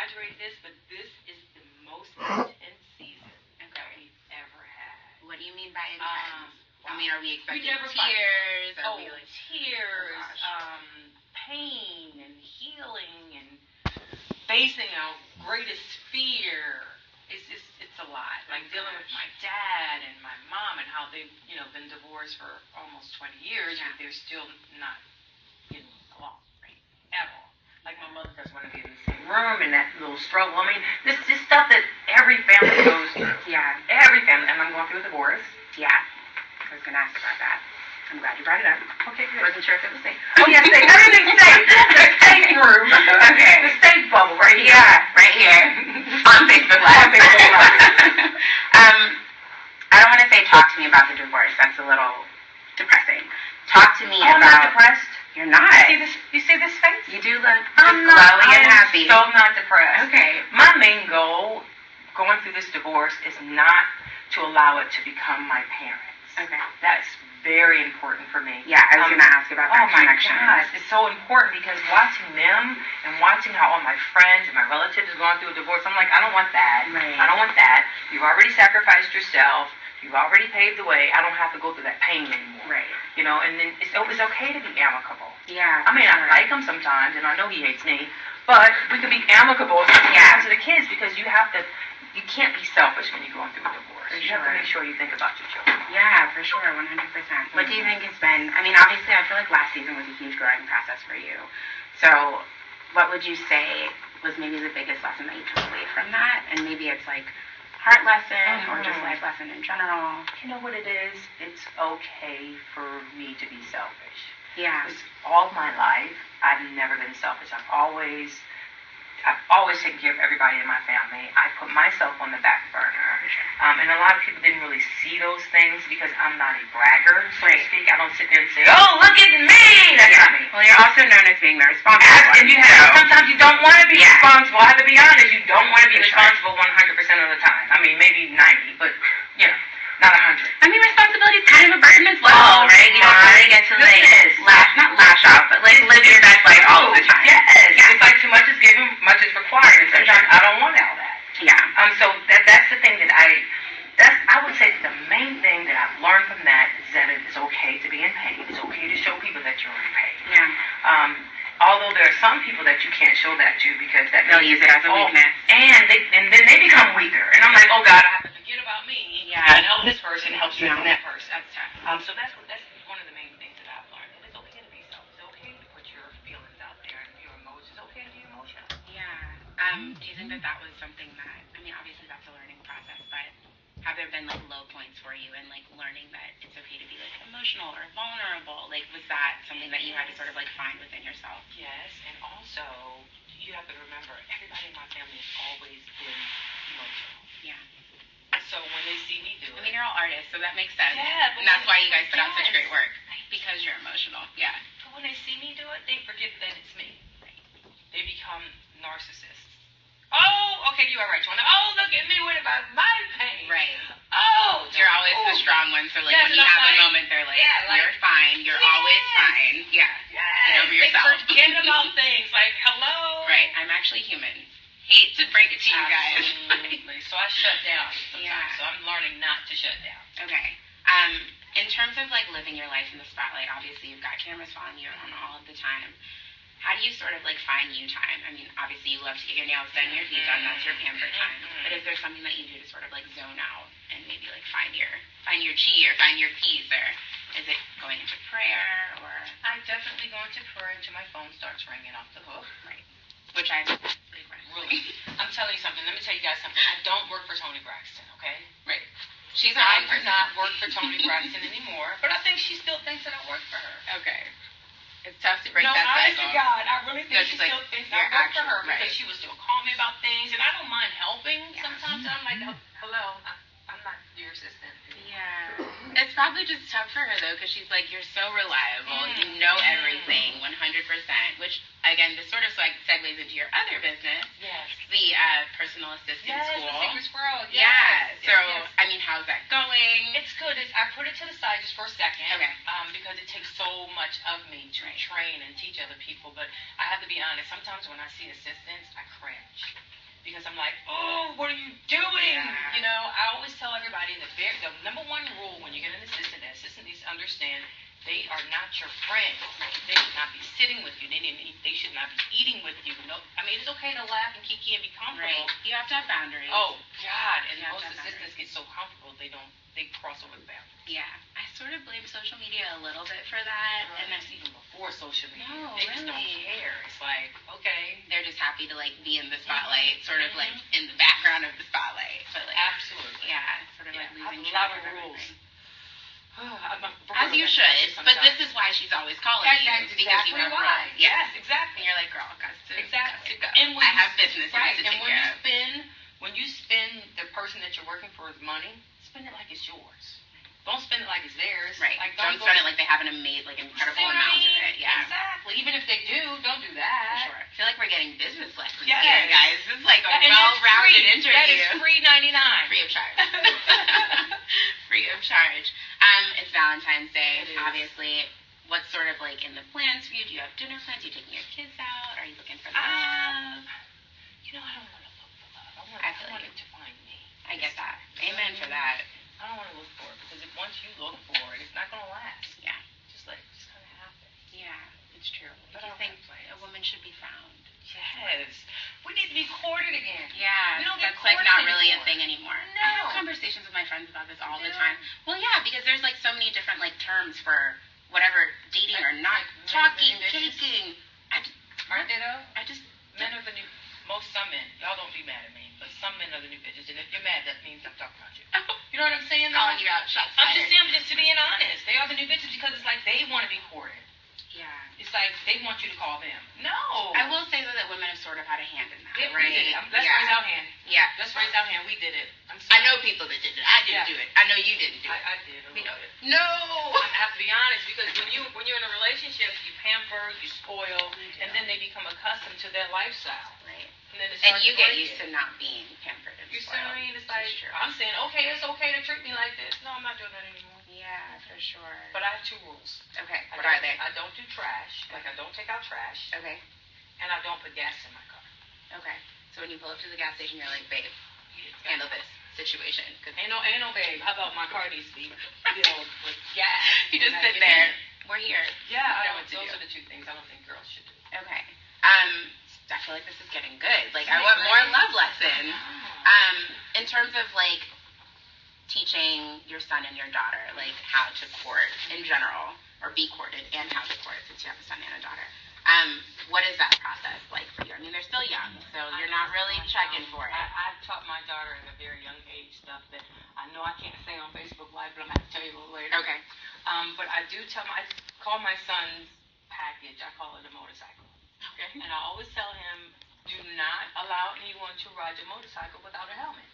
exaggerate this, but this is the most intense season that Okay. we've ever had. What do you mean by Um, intense? I mean, are we expecting never tears? Are oh, we like tears, Oh, gosh. um, pain, and healing, and facing our greatest fear. It's just, it's a lot. Like dealing with my dad and my mom and how they've, you know, been divorced for almost 20 years, Yeah. but they're still not getting along, right? At all. Like my mother doesn't want to be in the same room and that little struggle. I mean, this is stuff that every family goes through. Yeah, Every family, and I'm going through a divorce. yeah. I was gonna ask about that. I'm glad you brought it up. Okay, good. Wasn't sure if it was safe. Oh yes, safe. Everything's safe. The safe room. Okay. The safe bubble right here. Yeah, right here on Facebook Live. On Facebook Live. um, I don't want to say talk to me about the divorce. That's a little depressing. Talk to me Oh, I'm not depressed. You're not. You see this? You see this face? You do look I'm not. glowy and I'm happy. so not depressed. okay. My main goal going through this divorce is not to allow it to become my parents. Okay. That's very important for me. Yeah, I was Um, gonna ask about that Oh my connection. gosh, it's so important because watching them and watching how all my friends and my relatives are going through a divorce, I'm like, I don't want that. Right. I don't want that. You've already sacrificed yourself. You've already paved the way. I don't have to go through that pain anymore. Right. You know, and then it's, it's okay to be amicable. Yeah. I mean, for I like him sometimes, and I know he hates me, but we can be amicable comes to the kids because you have to, you can't be selfish when you're going through a divorce. For you have to make sure you think about your children. Yeah, for sure, 100%. What do you think has been, I mean, obviously, I feel like last season was a huge growing process for you. So, what would you say was maybe the biggest lesson that you took away from that? And maybe it's like heart lesson or just Mhm. life lesson in general. You know what it is? It's okay for me to be selfish. Yeah. All my life, I've never been selfish. I've always, I've always taken care of everybody in my family. I put myself on the back burner. Um, and a lot of people didn't really see those things because I'm not a bragger, so Right. to speak. I don't sit there and say, oh, look at me! That's yeah. not me. Well, you're also known as being the responsible As- one. and you have, so- sometimes you don't want to be Yeah. responsible. I have to be honest. You don't want to be responsible 100% of the time. I mean, maybe 90, but, know, not 100. I mean, responsibility is kind of a burden as well, Oh, right? You don't my really get to like goodness. lash, not lash out, but like live your best life all the time. Yes. Yeah. It's like too much is given, much is required. And sometimes I don't want all that. Yeah. Um, so that that's the thing that I that's I would say the main thing that I've learned from that is that it is okay to be in pain. It's okay to show people that you're in pain. Yeah. Um, although there are some people that you can't show that to because that They'll means use it as a oh, weakness. And they and then they become weaker. And I'm like, oh God, I have to forget about me. Yeah. And help this person, help strengthen that person. That's um. So that's that's one of the main things that I've learned. It's okay to be self. It's okay to put your feelings out there and your emotions. It's okay to be emotional. Yeah. Um, do you think that that was something that, I mean, obviously that's a learning process, but have there been like low points for you and like learning that it's okay to be like emotional or vulnerable? Like, was that something that you had to sort of like find within yourself? Yes, and also you have to remember everybody in my family has always been emotional. Yeah. So when they see me do I mean, you're all artists, so that makes sense. Yeah, And that's why you guys put out such great work because you're emotional. Yeah. but when they see me do it, they forget that it's me. They become narcissists. Oh, okay, you are right, Joanna. Oh, look at me. What about my pain? Right. Oh, You're always oh. the strong one, so like Yes, when you I'm have a moment, they're like, yeah, like- you're fine. You're always fine. Yeah. Yes, Get over they forget about things like hello. Right. I'm actually human. Hate to break it to you guys. Absolutely. so I shut down sometimes. Yeah. So I'm learning not to shut down. Okay. Um, in terms of like living your life in the spotlight, obviously you've got cameras following you around all of the time. How do you sort of like find you time? I mean, obviously you love to get your nails done, your feet done. That's your pamper time. Mhm. But is there something that you do to sort of like zone out and maybe like find your find your chi or find your peace, or is it going into prayer or I'm definitely going into prayer until my phone starts ringing off the hook. right? Which I Really. I'm telling you something. Let me tell you guys something. I don't work for Toni Braxton, okay? right. She's her I do not work for Toni Braxton anymore, but I think she still thinks that I work for her. Okay. It's tough to break no, that honest cycle. to God, I really think No, she like, still thinks I work for actually- her because she would still call me about things, and I don't mind helping Yeah. sometimes. I'm like, "Oh, hello, I, I'm not your assistant. Yeah. It's probably just tough for her though, because she's like, you're so reliable, Mm. you know everything, 100%. Which again, this sort of like segues into your other business, Yes. the uh, personal assistant Yes, school. the Secret Squirrel. Yes. yeah. yes, So yes. I mean, how's that going? It's good. It's, I put it to the side just for a second. Okay. Um, because it takes so much of me to train and teach other people. But I have to be honest. Sometimes when I see assistants, I cringe because I'm like, oh, what are you doing? Yeah. You know, I always tell everybody the very, the number one rule when you get an assistant, the assistant needs to understand they are not your friends. They should not be sitting with you. They need, they should not be eating with you. No, I mean it's okay to laugh and kiki and be comfortable. Right. You have to have boundaries. Oh God! And most assistants get so comfortable they don't they cross over the boundary. Yeah. I sort of blame social media a little bit for that, And and that's even before social media. No, they just don't care. It's like okay, they're just happy to like be in the spotlight, sort of Mhm. like in the background of the spotlight. But like, absolutely. yeah, sort of Yeah, like I have losing a lot of rules. everything. As you should, but this is why she's always calling That- you that's because you exactly have why. Yeah. Yes, exactly. And you're like, girl, got to Exactly. got to go. And when I have business right, to and take when care you of. spend when you spend the person that you're working for is money, spend it like it's yours. Don't spend it like it's theirs. Right. Like don't go- spend it like they haven't made like incredible amounts of it. Yeah. Exactly. Even if they do, don't do that. For sure. I feel like we're getting business lessons Yes. here, guys. This is like a well-rounded interview. That is free ninety nine. Free of charge. Free of charge. Um, it's Valentine's Day, It obviously. What's sort of like in the plans for you? Do you have dinner plans? Are you taking your kids out? Are you looking for Um, love? You know, I don't want to look for love. I want, I I feel want you. it to find me. I get that. Amen for that. I don't want to look for it because if once you look for it, it's not gonna last. Yeah. Just let it just kind of happen. Yeah, it's true. But you I think a woman should be found? Yes. We need to be courted again. Yeah, We don't that's like not really a thing anymore. No. I have conversations with my friends about this all the time. Well, yeah, because there's like so many different like terms for whatever dating or not like talking, are the new bitches. taking. I just, Aren't they though? I just Men are the new. Most some men. Y'all don't be mad at me, but some men are the new bitches, and if you're mad, that means I'm talking about you. Oh. You know what I'm saying? calling you out shots I'm just saying, just to being honest. They are the new bitches because it's like they want to be courted. Yeah. It's like they want you to call them. No. I will say though that women have sort of had a hand in that, Yeah, we right? did it. Um, Let's yeah. raise our hand. Yeah. Let's raise our hand. We did it. I'm I know people that did it. I didn't Yeah. do it. I know you didn't do it. I, I did. A we know it. No. I have to be honest because when you when you're in a relationship, you pamper, you spoil, You and then they become accustomed to their lifestyle, Right. and then it And you get used it. to not being pampered and You see what I mean? It's like That's true. I'm saying, okay, it's okay to treat me like this. No, I'm not doing that anymore. Yeah, for sure. But I have two rules. okay, I what are they? I don't do trash. Like I don't take out trash, Okay. and I don't put gas in my car. Okay. So when you pull up to the gas station, you're like, babe, handle this situation. 'Cause Ain't no, ain't no babe. How about my car needs to be filled with gas? you just sit there. in? We're here. Yeah, I don't, those do. are the two things I don't think girls should do. Okay. Um, I feel like this is getting good. Like, I want more love lessons. Ah. Um, in terms of like teaching your son and your daughter like how to court in general, or be courted, and how to court since you have a son and a daughter. Um, what is that process like for you? I mean, they're still young, so you're not really checking for it. I, I've taught my daughter at a very young age stuff that I know I can't say on Facebook Live, but I'm going to tell you a little later. Okay. Um, but I do tell my, I call my son's package, I call it a motorcycle. Okay. And I always tell him, do not allow anyone to ride your motorcycle without a helmet.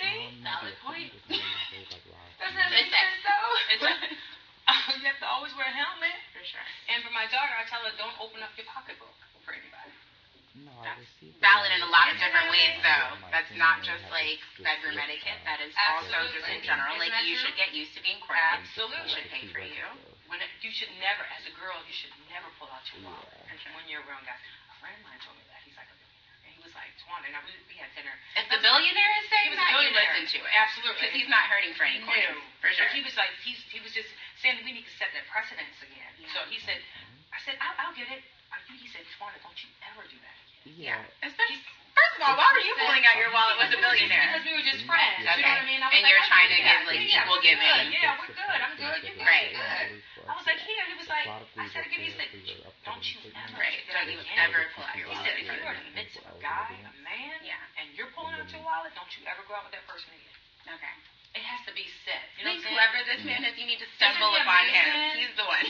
See? Valid point. Doesn't that make It's a- though? it's a- oh, you have to always wear a helmet. For sure. And for my daughter, I tell her, don't open up your pocketbook for anybody. That's valid in a lot of different ways, though. That's not just like bedroom etiquette. That is also just in general. Like you should get used to being courted. Absolutely. It should pay for you. When it, you should never, as a girl, you should never pull out your wallet Yeah. when you're around guys. A friend of mine told me that. He's like a billionaire. And he was like, Twan, and I, we, we had dinner. If the billionaire is He saying was a that, you billionaire. listen to it. Absolutely. Because he's not hurting for any coins. No. For sure. But he was like, he's, he was just saying we need to set that precedence again. Yeah. So he said, I said, I'll, I'll get it. I think he said, Twan, don't you ever do that again. Yeah. Yeah. Especially, first of all, why were you pulling out your wallet with a billionaire? Because we were just friends. Mm-hmm. You know Okay. what I mean? I And like, you're I trying to give, like, yeah, equal we're giving. Good. Yeah, we're good. I'm good. You're good. Right. Good. I was like, here. He was like, I said, give you, he said, don't you ever Right. do that Don't you ever pull out your He wallet. said, you are in the midst of a guy, a man, Yeah. and you're pulling out your wallet, don't you ever go out with that person again. Okay. It has to be set. You know Think what I'm saying? whoever this man is, you need to stumble he upon him. amazing? He's the one.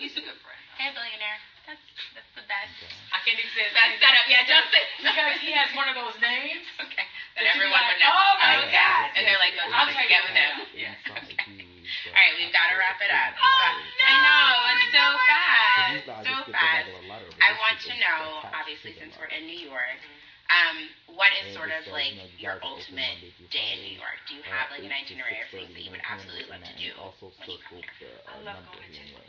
He's a good friend. hey, billionaire. That's that's the best. I can't even say his Best name. setup. Yeah, just say because he has one of those names. Okay. That That you everyone like, would know. oh my Okay. God. And they're like, I'll I'll take get it with now. him. Yeah. All right, we've got to wrap it up. Oh, no. I know it's so fast, so just get the fast. regular letter. but I want to know, obviously, since we're in New York, um, what is sort of like you know, you your guys are open ultimate day in New York? Do you uh, have like an itinerary of things 6:30 that you would in absolutely love to and do it Also when you come circled here? the I uh, love going to here.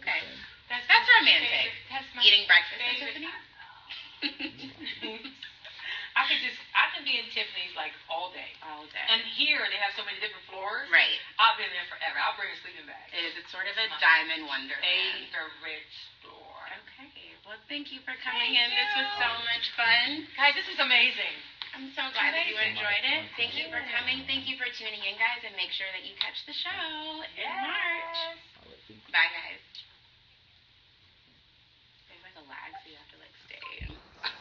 Okay. And That's that's romantic. That's my Eating breakfast at favorite. Tiffany. I could just, I can be in Tiffany's like all day. All day. And here they have so many different floors. right. I've been there forever. I'll bring a sleeping bag. It is. It's sort of a diamond wonderland. A rich floor. Okay. Well, thank you for coming Thank in. This was so much fun. Guys, this is amazing. I'm so glad that you enjoyed it. Thank you for coming. Thank you for tuning in, guys, and make sure that you catch the show in March. I'll let you- Bye, guys. There's like a lag, so you have to like stay and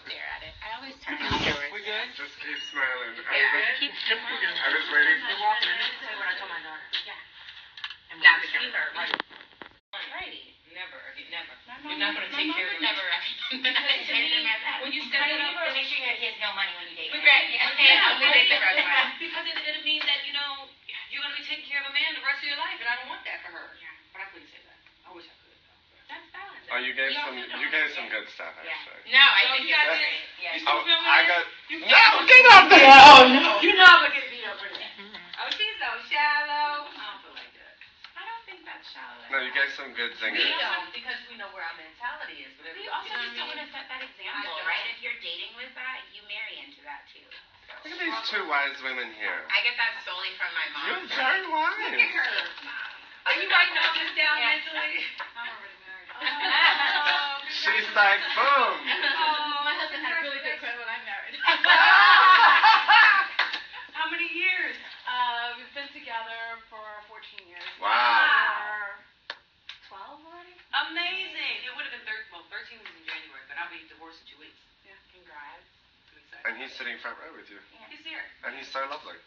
stare at it. I always turn afterwards. We good? Just keep smiling. I Yeah. was, Keep I was waiting. Now we can. Righty. Never again, never. My You're not gonna take care of me. never. When you step it up, make sure he has no money when you date him. Great. Okay, I'll leave it the road one. because it, it means that you know you're gonna be taking care of a man the rest of your life, and I don't want that for her. But I couldn't say that. I wish I could. though. That's valid. Oh, you gave We some. You gave some good stuff, Yeah. actually. No, I So think you got great. this? Yeah. You Oh, still filming I got. You No, get up there. Oh no. You know I'm gonna get beat up for that. Oh, she's so shallow. I don't feel like that. I don't think that's shallow. No, you gave some good We zingers. don't because we know where our mentality is. But We you also know just what don't want to set that example, right? If you're dating with that, you marry into that too. Look at these two wise women here. I get that solely from my mom. You're very wise. Look at her. Are you writing all this down Yeah. mentally? I'm already married. Oh, She's like, boom. Oh, My husband had a really good credit when I married. How many years? uh, we've been together for 14 years. Wow. Or 12 already? Amazing. It would have been 13. Well, 13 was in January, but I'll be divorced in two weeks. Yeah. Congrats. And he's sitting front row with you. He's here. And he's so lovely.